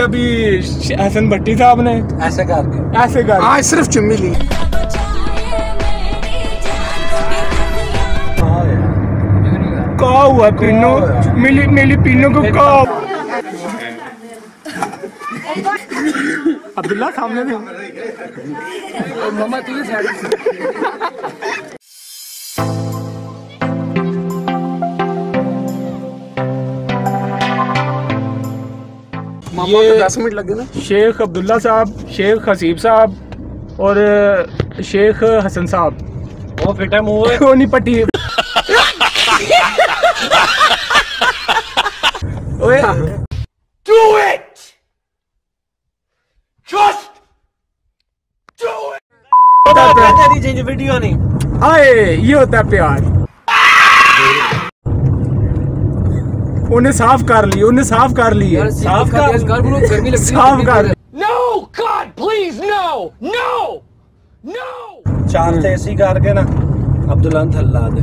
अभी हसन भट्टी साहब ने। ऐसे करके। ऐसे कर आज सिर्फ़ चुम्मी ली। हाँ यार का हुआ पिन्नो मिली मिली पिन्नो को का अब्दुल्ला सामने दे मम्मा तुझे ये- दस मिनट लगे ना। शेख अब्दुल्ला साहब शेख हसीब साहब और शेख हसन साहब। वो फिटा मुँह। वो नहीं पट्टी। ओए। तेरी चीज़ वीडियो नहीं। आए ये होता है प्यार। ਉਹਨੇ ਸਾਫ਼ ਕਰ ਲਈ ਉਹਨੇ ਸਾਫ਼ ਕਰ ਲਈ ਸਾਫ਼ ਕਰ ਸਾਫ਼ ਕਰ। ਨੋ ਗॉड ਪਲੀਜ਼ ਨੋ ਨੋ ਨੋ ਚਾਰ ਤੇ ਐਸੀ ਕਰਕੇ ਨਾ ਅਬਦੁੱਲਾ ਨੂੰ ਥੱਲਾ ਦੇ।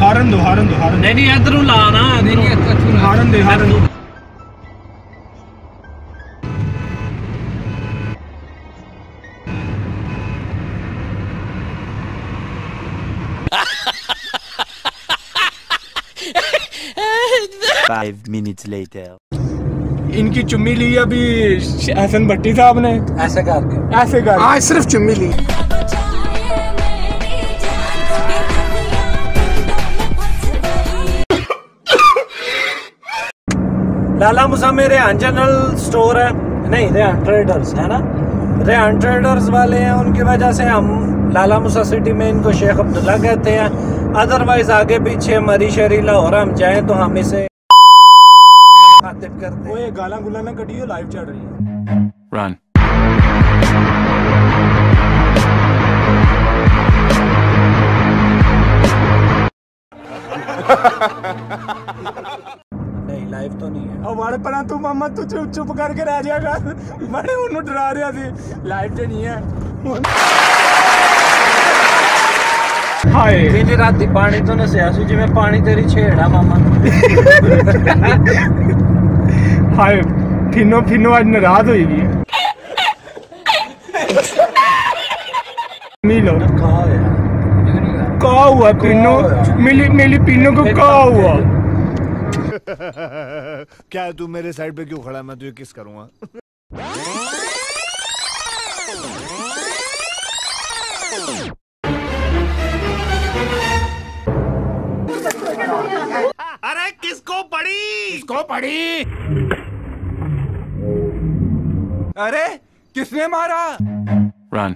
ਹਾਰਨ ਦੋ ਹਾਰਨ ਦੋ ਹਾਰਨ ਨਹੀਂ ਨਹੀਂ ਇਧਰ ਲਾ ਨਾ ਨਹੀਂ ਨਹੀਂ ਇਧਰ ਹਾਰਨ ਦੇ ਹਾਰਨ Five minutes later. इनकी चुम्मी ली अभी हसन भट्टी साहब ने। ऐसे करके। ऐसे कर आज सिर्फ़ चुम्मी ली। लाला मुसा में रेहान जनरल स्टोर है। नहीं रेहान ट्रेडर्स है ना? रेहान ट्रेडर्स वाले हैं उनकी वजह से हम लाला मुसा सिटी में इनको शेख अब्दुल्ला कहते हैं। अदरवाइज़ आगे पीछे मरी शरी लाहौर हम जाए तो हम इसे बातें करते ओए गाला गुला ना कटियो लाइव चल रही है। रन नहीं लाइव तो नहीं है। और वाले पर तू मामा तू चुप चुप करके रह जाएगा बड़े उन्होंने डरा रहा थी। लाइव तो नहीं है। ਹਾਏ ਦਿਨ ਰਾਤੀ ਪਾਣੀ ਤੋਂ ਨਸਿਆ ਸੀ ਜਿਵੇਂ ਪਾਣੀ ਤੇਰੀ ਹਾਏ ਫਿਨੋ ਫਿਨੋ ਅੱਜ ਨਾਰਾਜ਼ ਹੋਈ ਗਈ ਹੈ ਮਿਲੋ कहा यार का हुआ पिनो मिली मिली पिनो को का हुआ क्या तू मेरे साइड पे क्यों खड़ा है? मैं तुझे किस करूंगा अरे किसको पड़ी किसको पड़ी अरे किसने मारा Run.